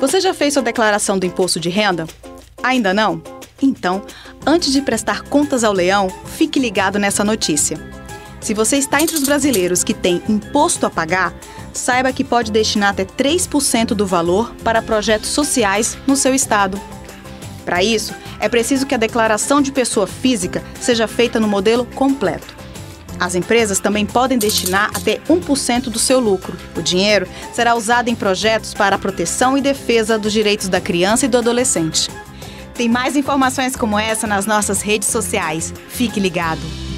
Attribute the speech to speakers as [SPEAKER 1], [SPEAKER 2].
[SPEAKER 1] Você já fez sua declaração do imposto de renda? Ainda não? Então, antes de prestar contas ao leão, fique ligado nessa notícia. Se você está entre os brasileiros que têm imposto a pagar, saiba que pode destinar até 3% do valor para projetos sociais no seu estado. Para isso, é preciso que a declaração de pessoa física seja feita no modelo completo. As empresas também podem destinar até 1% do seu lucro. O dinheiro será usado em projetos para a proteção e defesa dos direitos da criança e do adolescente. Tem mais informações como essa nas nossas redes sociais. Fique ligado!